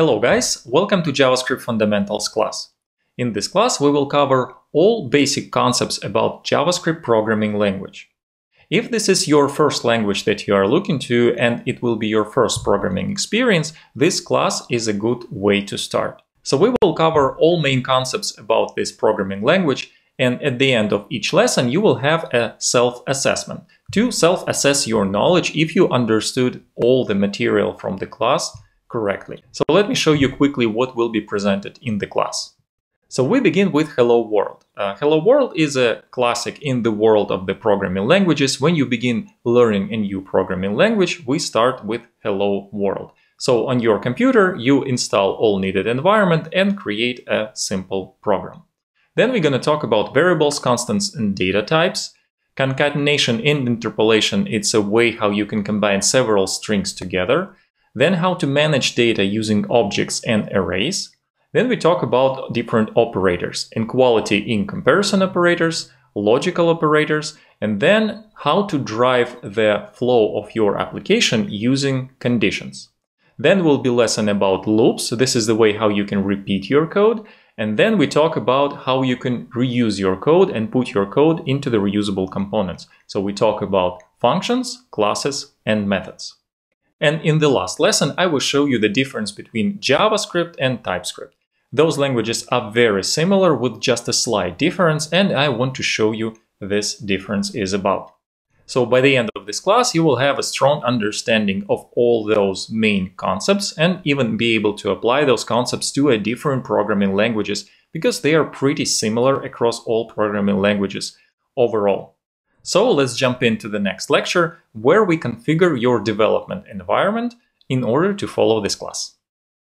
Hello guys, welcome to JavaScript Fundamentals class. In this class we will cover all basic concepts about JavaScript programming language. If this is your first language that you are looking to and it will be your first programming experience, this class is a good way to start. So we will cover all main concepts about this programming language and at the end of each lesson you will have a self-assessment to self-assess your knowledge if you understood all the material from the class correctly. So let me show you quickly what will be presented in the class. So we begin with Hello World. Uh, Hello World is a classic in the world of the programming languages. When you begin learning a new programming language, we start with Hello World. So on your computer, you install all needed environment and create a simple program. Then we're going to talk about variables, constants, and data types. Concatenation and interpolation, it's a way how you can combine several strings together. Then how to manage data using objects and arrays. Then we talk about different operators, inequality in comparison operators, logical operators, and then how to drive the flow of your application using conditions. Then will be lesson about loops. This is the way how you can repeat your code. And then we talk about how you can reuse your code and put your code into the reusable components. So we talk about functions, classes, and methods. And in the last lesson, I will show you the difference between JavaScript and TypeScript. Those languages are very similar with just a slight difference, and I want to show you this difference is about. So by the end of this class, you will have a strong understanding of all those main concepts and even be able to apply those concepts to a different programming languages because they are pretty similar across all programming languages overall. So let's jump into the next lecture where we configure your development environment in order to follow this class.